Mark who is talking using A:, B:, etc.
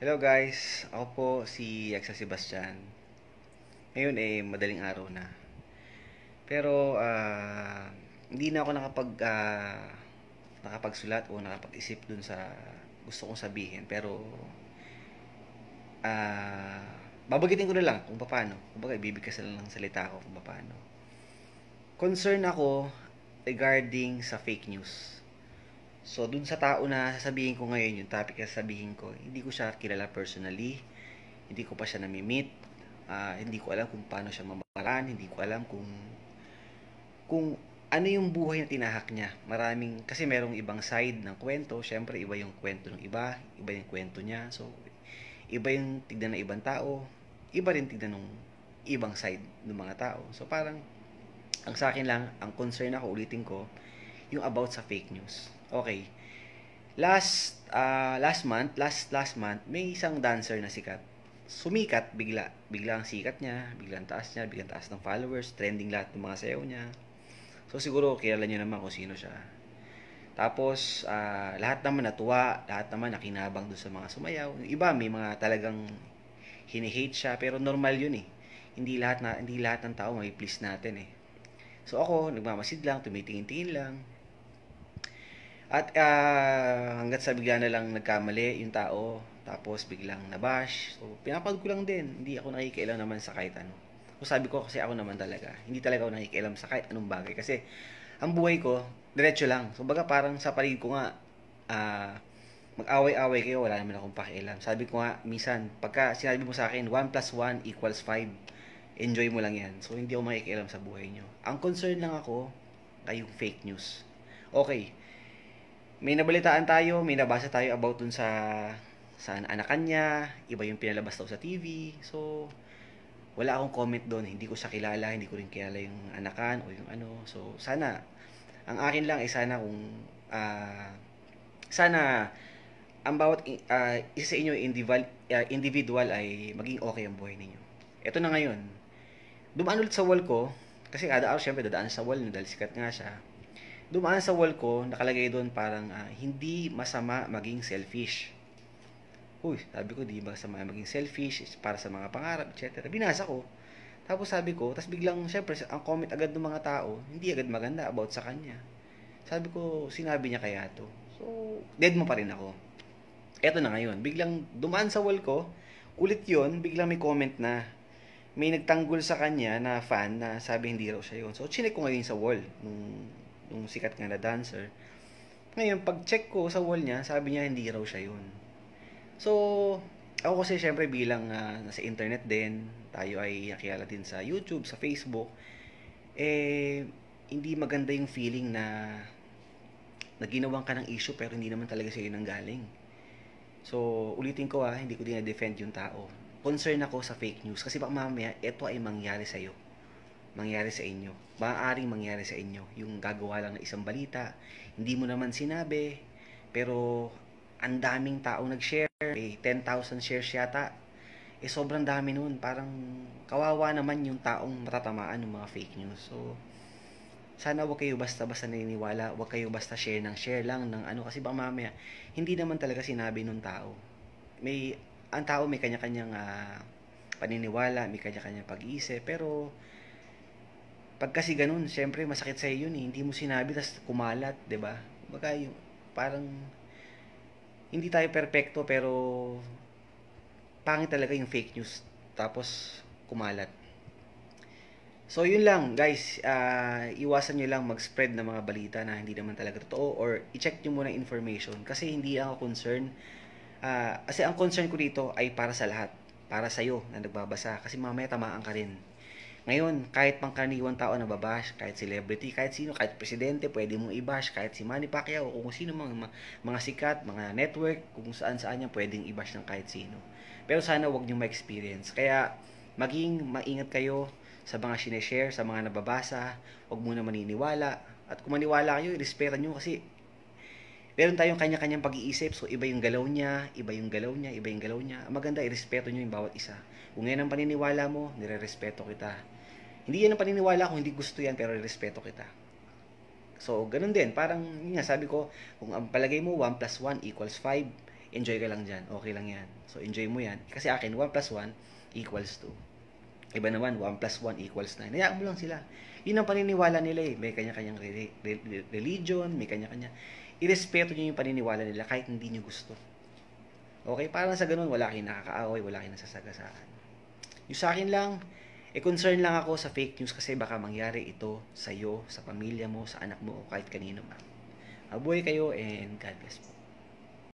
A: Hello guys, ako po si Yaksa Sebastian. Ngayon eh madaling araw na. Pero ah, hindi na ako nakapag ah, nakapagsulat o nakapag-isip dun sa gusto kong sabihin. Pero ah, babagitin ko na lang kung paano. Kumbaga ibibigkas na lang ng salita ko kung paano. Concern ako regarding sa fake news. So, dun sa tao na sasabihin ko ngayon, yung topic na sasabihin ko, hindi ko siya kilala personally, hindi ko pa siya nami-meet, ah, hindi ko alam kung paano siya mamaran, hindi ko alam kung kung ano yung buhay na tinahak niya. Maraming, kasi merong ibang side ng kwento, syempre iba yung kwento ng iba, iba yung kwento niya, so iba yung tignan ng ibang tao, iba rin tignan ng ibang side ng mga tao. So parang, ang sa akin lang, ang concern ako, ulitin ko, yung about sa fake news. Okay. Last uh, last month, last last month, may isang dancer na sikat. Sumikat bigla. Bigla ang sikat niya, biglang taas niya, biglang taas ng followers, trending lahat ng mga sayaw niya. So siguro kilala niyo naman kung sino siya. Tapos uh, lahat naman natuwa, lahat naman nakinabang doon sa mga sumayaw. Iba may mga talagang hini-hate siya pero normal 'yun eh. Hindi lahat na hindi lahat ng tao may please natin eh. So ako, nagmamasid lang, tumitingin-tingin lang. At uh, hanggat sa bigla na lang nagkamali yung tao, tapos biglang nabash. So, pinapag ko lang din. Hindi ako nakikialam naman sa kahit ano. So, sabi ko kasi ako naman talaga. Hindi talaga ako nakikialam sa kahit anong bagay. Kasi, ang buhay ko, diretso lang. So, baga parang sa paligid ko nga, uh, mag-away-away kayo, wala naman akong pakialam. Sabi ko nga, minsan, pagka sinabi mo sa akin, 1 plus 1 equals 5, enjoy mo lang yan. So, hindi ako makikialam sa buhay nyo. Ang concern lang ako, kayong fake news. Okay, may nabalitaan tayo, may nabasa tayo about dun sa sa anakan niya, iba yung pinalabas daw sa TV. So, wala akong comment doon. Hindi ko siya kilala, hindi ko rin kilala yung anakan o yung ano. So, sana, ang akin lang ay sana kung, uh, sana, ang bawat uh, isa sa inyo individual, uh, individual ay maging okay ang buhay ninyo. Ito na ngayon. Dumaan ulit sa wall ko, kasi kada araw syempre dadaan sa wall dahil sikat nga siya dumaan sa wall ko, nakalagay doon parang uh, hindi masama maging selfish. Uy, sabi ko, di ba masama maging selfish para sa mga pangarap, etc. Binasa ko. Tapos sabi ko, tapos biglang, syempre, ang comment agad ng mga tao, hindi agad maganda about sa kanya. Sabi ko, sinabi niya kaya to. So, dead mo pa rin ako. Eto na ngayon, biglang dumaan sa wall ko, ulit yon biglang may comment na, may nagtanggol sa kanya na fan na sabi hindi raw siya yun. So, chinek ko ngayon sa wall nung yung sikat nga na dancer. Ngayon, pag-check ko sa wall niya, sabi niya hindi raw siya yun. So, ako kasi syempre bilang uh, nasa internet din, tayo ay nakilala din sa YouTube, sa Facebook, eh, hindi maganda yung feeling na naginawang ka ng issue pero hindi naman talaga sa'yo nang galing. So, ulitin ko ah, hindi ko din na-defend yung tao. Concern ako sa fake news kasi baka mamaya, ito ay mangyari sa'yo mangyari sa inyo. Maaaring mangyari sa inyo. Yung gagawa lang ng isang balita, hindi mo naman sinabi, pero ang daming tao nag-share, eh, 10,000 shares yata. Eh, sobrang dami nun. Parang kawawa naman yung taong matatamaan ng mga fake news. So, sana wag kayo basta-basta naniniwala, wag kayo basta share ng share lang ng ano kasi baka mamaya hindi naman talaga sinabi nung tao. May ang tao may kanya-kanyang uh, paniniwala, may kanya-kanyang pag-iisip, pero pag kasi ganun, syempre masakit sa iyo yun eh. Hindi mo sinabi, tas kumalat, ba diba? Baga yung, parang, hindi tayo perpekto, pero, pangit talaga yung fake news. Tapos, kumalat. So, yun lang, guys. Uh, iwasan nyo lang mag-spread ng mga balita na hindi naman talaga totoo or i-check nyo muna information. Kasi hindi ako concern. Uh, kasi ang concern ko dito ay para sa lahat. Para sa'yo na nagbabasa. Kasi mamaya tamaan ka rin. Ngayon, kahit pangkaraniwang tao na babash, kahit celebrity, kahit sino, kahit presidente, pwede mong i-bash, kahit si Manny Pacquiao, kung sino mga, mga sikat, mga network, kung saan-saan yan, pwedeng i-bash ng kahit sino. Pero sana wag niyo ma-experience. Kaya, maging maingat kayo sa mga sineshare, sa mga nababasa, wag muna maniniwala. At kung maniwala kayo, irespeto nyo kasi meron tayong kanya-kanyang pag-iisip. So, iba yung galaw niya, iba yung galaw niya, iba yung galaw niya. Maganda, irespeto nyo yung bawat isa. Kung yan ang paniniwala mo, nire-respeto kita. Hindi yan ang paniniwala ko, hindi gusto yan, pero respeto kita. So, ganun din. Parang, yun nga, sabi ko, kung ang palagay mo 1 plus 1 equals 5, enjoy ka lang dyan. Okay lang yan. So, enjoy mo yan. Kasi akin, 1 plus 1 equals 2. Iba naman, 1 plus 1 equals 9. Hayaan mo lang sila. Yun ang paniniwala nila eh. May kanya-kanyang re- re- religion, may kanya-kanya. Irespeto nyo yung paniniwala nila kahit hindi nyo gusto. Okay? Para sa ganun, wala kayong nakakaaway, wala kayong nasasagasaan. Yung sa akin lang, eh concern lang ako sa fake news kasi baka mangyari ito sa iyo, sa pamilya mo, sa anak mo, o kahit kanino man. Mabuhay kayo and God bless po.